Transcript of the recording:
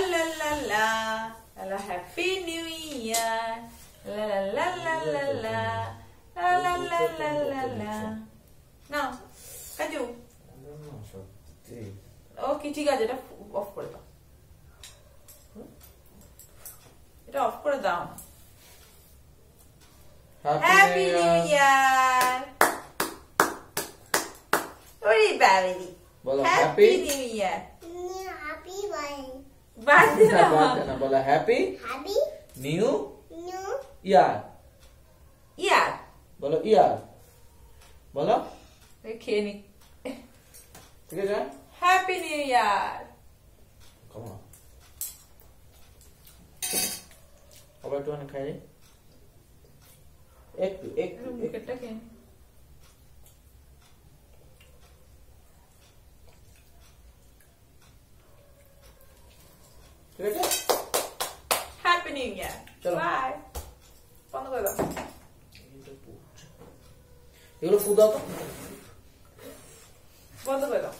la la la la happy new year la la la la la la la la la la la la না কাজু সত্যি ওকে ঠিক আছে এটা অফ করে দাও এটা অফ করে দাও হ্যাপি নিউ ইয়ার ওরে বাবেরি বলো হ্যাপি হ্যাপি নিউ ইয়ার Happy one. Birthday না বাদ বলো happy Happy? New New? Year year বলো ইয়ার বলো। খেয়ে নি। ঠিক আছে? Happy new year. আবার একটু খাই একটু একটু একটু। খেয়ে 你看这，happening 呀，走，来，放那个，有了 food 吗？放那个。